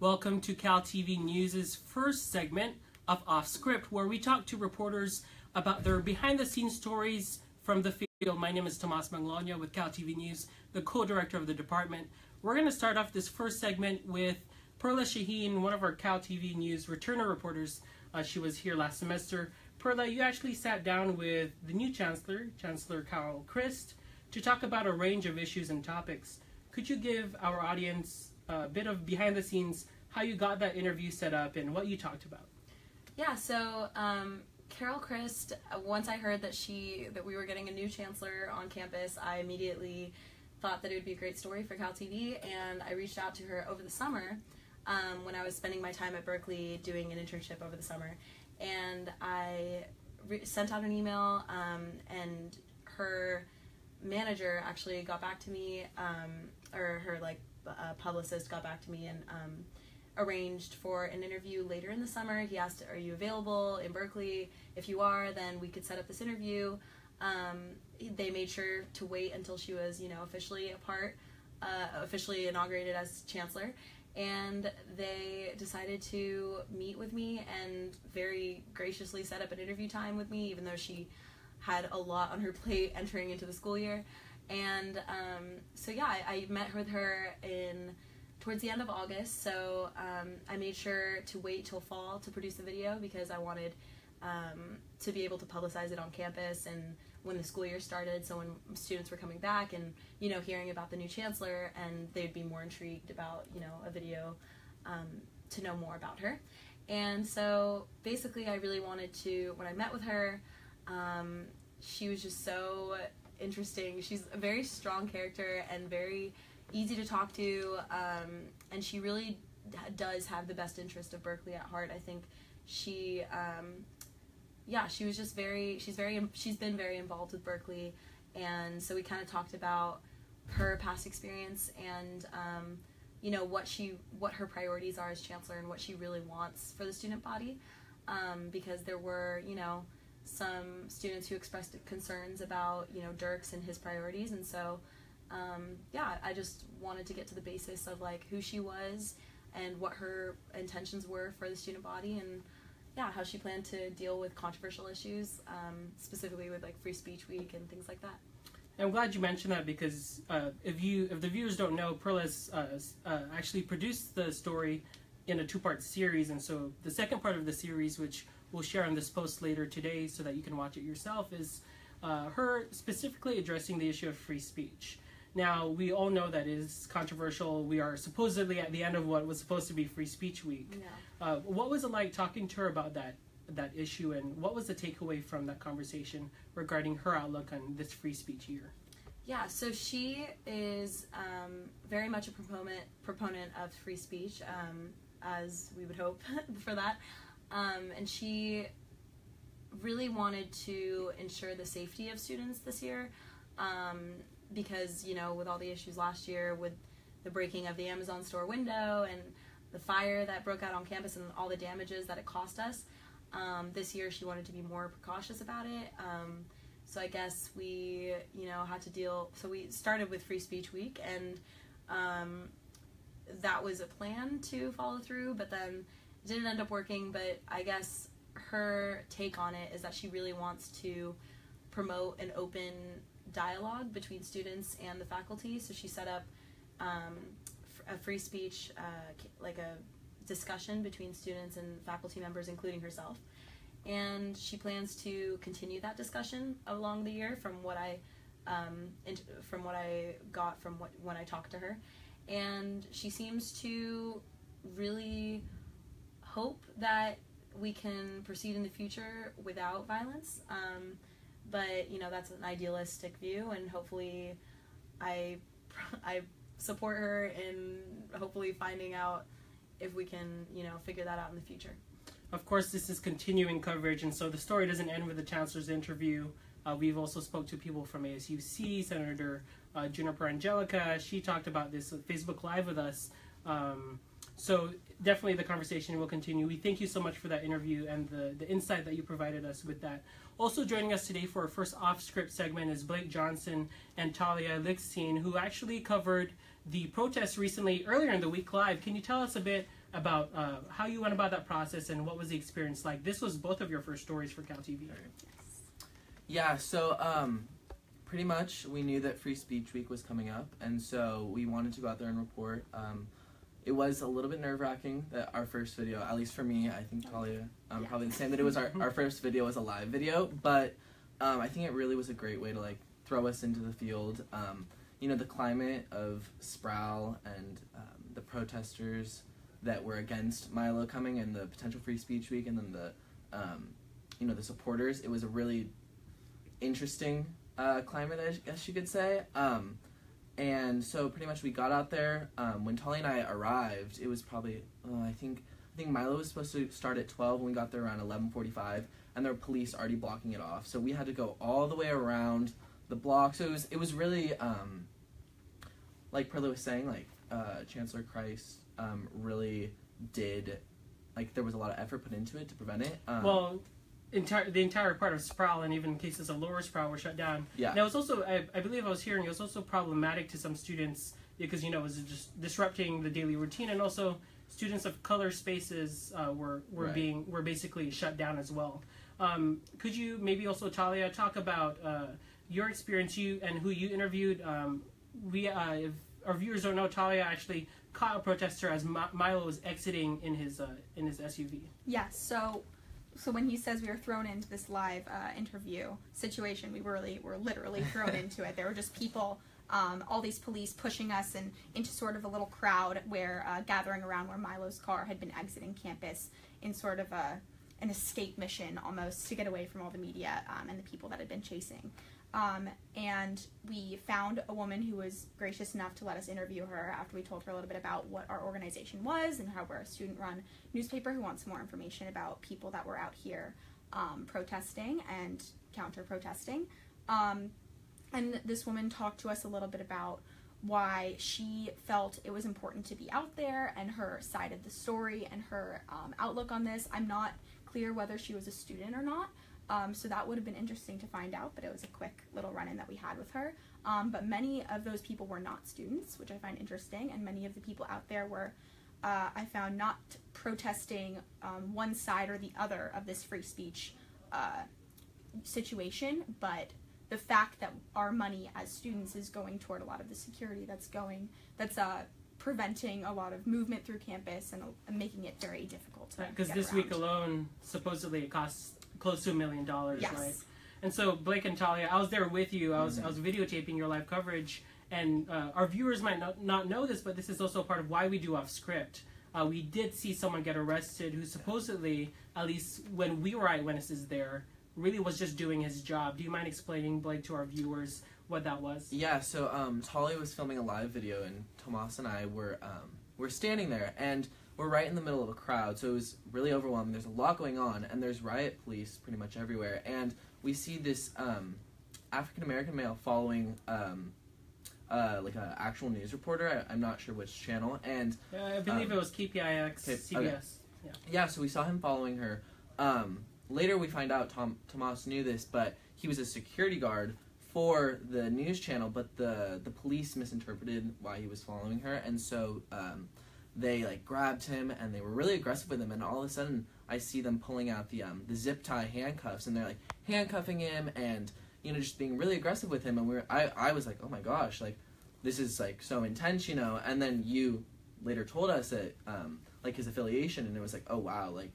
Welcome to Cal TV News' first segment of Off Script, where we talk to reporters about their behind the scenes stories from the field. My name is Tomas Mangloña with Cal TV News, the co director of the department. We're going to start off this first segment with Perla Shaheen, one of our Cal TV News returner reporters. Uh, she was here last semester. Perla, you actually sat down with the new chancellor, Chancellor Carol Christ, to talk about a range of issues and topics. Could you give our audience a bit of behind the scenes, how you got that interview set up and what you talked about. Yeah, so um, Carol Christ, once I heard that she that we were getting a new chancellor on campus, I immediately thought that it would be a great story for Cal TV, and I reached out to her over the summer um, when I was spending my time at Berkeley doing an internship over the summer, and I re- sent out an email, um, and her manager actually got back to me, um, or her like a publicist got back to me and um, arranged for an interview later in the summer. He asked, "Are you available in Berkeley? If you are, then we could set up this interview." Um, they made sure to wait until she was, you know, officially a part, uh, officially inaugurated as chancellor, and they decided to meet with me and very graciously set up an interview time with me, even though she had a lot on her plate entering into the school year. And um, so yeah, I, I, met with her in towards the end of August. So um, I made sure to wait till fall to produce the video because I wanted um, to be able to publicize it on campus and when the school year started. So when students were coming back and you know hearing about the new chancellor, and they'd be more intrigued about you know a video um, to know more about her. And so basically, I really wanted to when I met with her. Um, she was just so interesting. She's a very strong character and very easy to talk to, um, and she really does have the best interest of Berkeley at heart. I think she, um, yeah, she was just very. She's very. She's been very involved with Berkeley, and so we kind of talked about her past experience and. Um, you know what she what her priorities are as chancellor and what she really wants for the student body um, because there were you know some students who expressed concerns about you know Dirks and his priorities, and so um, yeah, I just wanted to get to the basis of like who she was and what her intentions were for the student body, and yeah, how she planned to deal with controversial issues, um, specifically with like Free Speech Week and things like that. I'm glad you mentioned that because uh, if you if the viewers don't know, Perla's uh, uh, actually produced the story in a two-part series, and so the second part of the series, which we'll share on this post later today so that you can watch it yourself, is uh, her specifically addressing the issue of free speech. Now, we all know that is controversial. We are supposedly at the end of what was supposed to be Free Speech Week. Uh, what was it like talking to her about that that issue, and what was the takeaway from that conversation regarding her outlook on this free speech year? Yeah, so she is um, very much a proponent proponent of free speech, um, as we would hope for that. Um, and she really wanted to ensure the safety of students this year um, because, you know, with all the issues last year with the breaking of the Amazon store window and the fire that broke out on campus and all the damages that it cost us, um, this year she wanted to be more precautious about it. Um, so I guess we, you know, had to deal. So we started with Free Speech Week, and um, that was a plan to follow through, but then didn't end up working, but I guess her take on it is that she really wants to promote an open dialogue between students and the faculty. So she set up um, a free speech, uh, like a discussion between students and faculty members, including herself. And she plans to continue that discussion along the year, from what I, um, from what I got from what when I talked to her. And she seems to really hope that we can proceed in the future without violence. Um, but you know that's an idealistic view, and hopefully, I I support her in hopefully finding out if we can you know figure that out in the future. Of course, this is continuing coverage, and so the story doesn't end with the chancellor's interview. Uh, we've also spoke to people from ASUC, Senator uh, Juniper Angelica. She talked about this Facebook Live with us. Um, so definitely the conversation will continue. We thank you so much for that interview and the, the insight that you provided us with that. Also joining us today for our first off-script segment is Blake Johnson and Talia Lichtstein, who actually covered the protests recently earlier in the week live. Can you tell us a bit about uh, how you went about that process and what was the experience like. This was both of your first stories for Cal TV. Yeah, so um, pretty much we knew that Free Speech Week was coming up, and so we wanted to go out there and report. Um, it was a little bit nerve wracking that our first video, at least for me, I think Talia, um, Yeah. probably the same, that it was our, our first video was a live video, but um, I think it really was a great way to like throw us into the field. Um, you know, the climate of Sproul and um, the protesters that were against Milo coming and the potential Free Speech Week, and then the, um, you know, the supporters. It was a really interesting uh, climate, I guess you could say. Um, and so pretty much we got out there. Um, when Tolly and I arrived, it was probably uh, I think I think Milo was supposed to start at twelve, and we got there around eleven forty-five, and there were police already blocking it off. So we had to go all the way around the block. So it was it was really um, like Perla was saying, like uh, Chancellor Christ um, really did like there was a lot of effort put into it to prevent it. Um, Well, entire the entire part of Sproul and even cases of Lower Sproul were shut down. yeah. And it was also, I, I believe I was hearing, it was also problematic to some students because you know it was just disrupting the daily routine, and also students of color spaces uh, were were Right. being were basically shut down as well. Um, could you maybe also Talia talk about uh, your experience, you and who you interviewed? Um, we, uh, if our viewers don't know, Talia actually caught a protester as Mi- Milo was exiting in his uh, in his SUV. Yes. So, so when he says we were thrown into this live uh, interview situation, we really were literally thrown into it. There were just people, um, all these police pushing us and into sort of a little crowd where uh, gathering around where Milo's car had been exiting campus in sort of a an escape mission almost to get away from all the media um, and the people that had been chasing. Um, and we found a woman who was gracious enough to let us interview her after we told her a little bit about what our organization was and how we're a student run newspaper who wants more information about people that were out here um, protesting and counter protesting. Um, and this woman talked to us a little bit about why she felt it was important to be out there and her side of the story and her um, outlook on this. I'm not clear whether she was a student or not. Um, so that would have been interesting to find out, but it was a quick little run in that we had with her. Um, but many of those people were not students, which I find interesting, and many of the people out there were, uh, I found, not protesting um, one side or the other of this free speech uh, situation, but the fact that our money as students is going toward a lot of the security that's going, that's uh, preventing a lot of movement through campus and, uh, making it very difficult Because this week alone, supposedly it costs close to a million dollars, Yes. right? And so Blake and Talia, I was there with you. I was Mhm. I was videotaping your live coverage, and uh, our viewers might not, not know this, but this is also part of why we do off script. Uh, we did see someone get arrested who supposedly, at least when we were eyewitnesses there, really was just doing his job. Do you mind explaining, Blake, to our viewers what that was? Yeah, so um, Talia was filming a live video, and Tomas and I were um, were standing there, and we're right in the middle of a crowd, so it was really overwhelming. There's a lot going on, and there's riot police pretty much everywhere, and we see this um, African American male following um, uh, like an actual news reporter. I, I'm not sure which channel, and Uh, I believe Um, it was KPIX, okay, CBS. yeah, so we saw him following her. Um, later, we find out Tom Tomas knew this, but he was a security guard for the news channel. But the the police misinterpreted why he was following her, and so um, they like grabbed him and they were really aggressive with him. And all of a sudden, I see them pulling out the um, the zip tie handcuffs, and they're like handcuffing him and you know just being really aggressive with him. And we are I I was like, oh my gosh, like this is like so intense, you know. And then you later told us that um, like his affiliation, and it was like, oh wow, like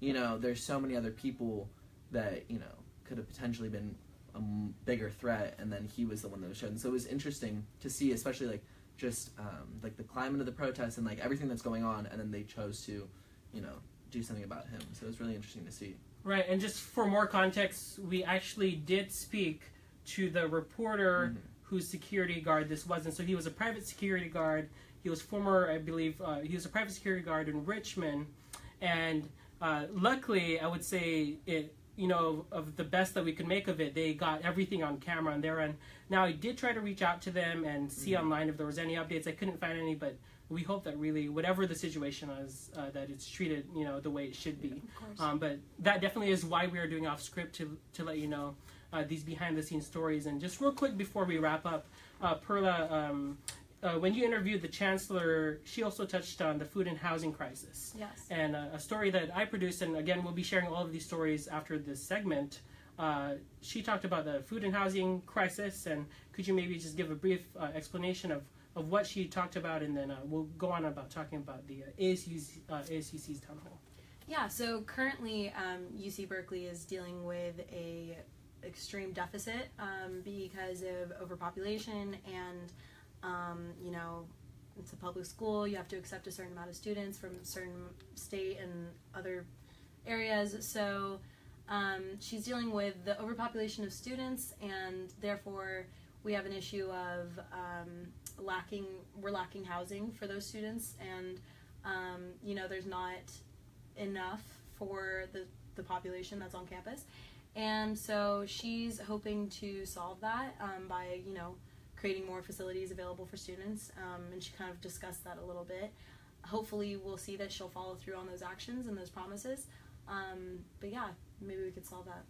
you know, there's so many other people that you know could have potentially been a bigger threat, and then he was the one that was shown. So it was interesting to see, especially like just um, like the climate of the protests and like everything that's going on, and then they chose to, you know, do something about him. So it was really interesting to see. Right, and just for more context, we actually did speak to the reporter Mhm. whose security guard this was, and so he was a private security guard. He was former, I believe, uh, he was a private security guard in Richmond, and uh, luckily, I would say it. You know, of the best that we could make of it, they got everything on camera on their end. Now, I did try to reach out to them and see Mhm. online if there was any updates. I couldn't find any, but we hope that really, whatever the situation is, uh, that it's treated, you know, the way it should be. Of course. Um, but that definitely is why we are doing off script to to let you know uh, these behind the scenes stories. And just real quick before we wrap up, uh, Perla, um, uh, when you interviewed the chancellor, she also touched on the food and housing crisis. Yes. And uh, a story that I produced, and again, we'll be sharing all of these stories after this segment. Uh, she talked about the food and housing crisis, and could you maybe just give a brief uh, explanation of, of what she talked about, and then uh, we'll go on about talking about the uh, ASU's, uh, ASUC's town hall. Yeah, so currently um, UC Berkeley is dealing with a extreme deficit um, because of overpopulation and um, you know it's a public school you have to accept a certain amount of students from certain state and other areas so um, she's dealing with the overpopulation of students and therefore we have an issue of um, lacking we're lacking housing for those students and um, you know there's not enough for the, the population that's on campus. And so she's hoping to solve that um, by, you know, creating more facilities available for students. Um, and she kind of discussed that a little bit. Hopefully, we'll see that she'll follow through on those actions and those promises. Um, but yeah, maybe we could solve that.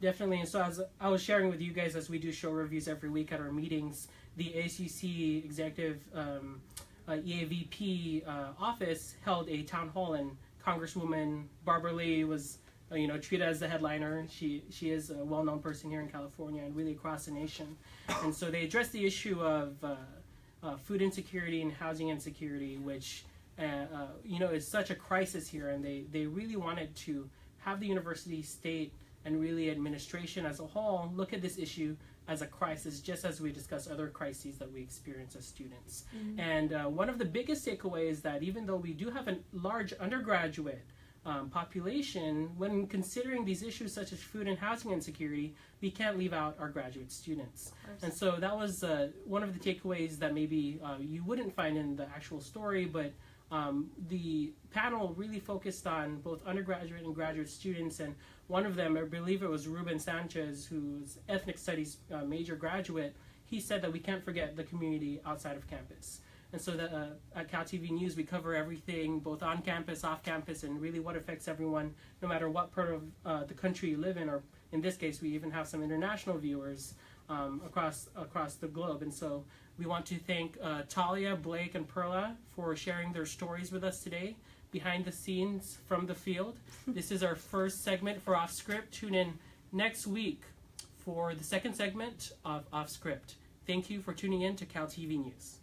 Definitely. And so, as I was sharing with you guys, as we do show reviews every week at our meetings, the ASUC Executive um, uh, EAVP uh, office held a town hall and Congresswoman Barbara Lee was, you know, treated as the headliner. She she is a well-known person here in California and really across the nation. And so they addressed the issue of uh, uh, food insecurity and housing insecurity, which uh, uh, you know is such a crisis here. And they they really wanted to have the university, state, and really administration as a whole look at this issue as a crisis, just as we discuss other crises that we experience as students. Mm-hmm. And uh, one of the biggest takeaways is that even though we do have a large undergraduate um, population, when considering these issues such as food and housing insecurity, we can't leave out our graduate students. And so that was uh, one of the takeaways that maybe uh, you wouldn't find in the actual story, but um, the panel really focused on both undergraduate and graduate students, and one of them, I believe it was Ruben Sanchez, who's ethnic studies uh, major graduate. He said that we can't forget the community outside of campus, and so that uh, at Cal TV News we cover everything, both on campus, off campus, and really what affects everyone, no matter what part of uh, the country you live in, or in this case, we even have some international viewers um, across across the globe, and so. We want to thank uh, Talia, Blake, and Perla for sharing their stories with us today, behind the scenes from the field. this is our first segment for Off Script. Tune in next week for the second segment of Off Script. Thank you for tuning in to Cal TV News.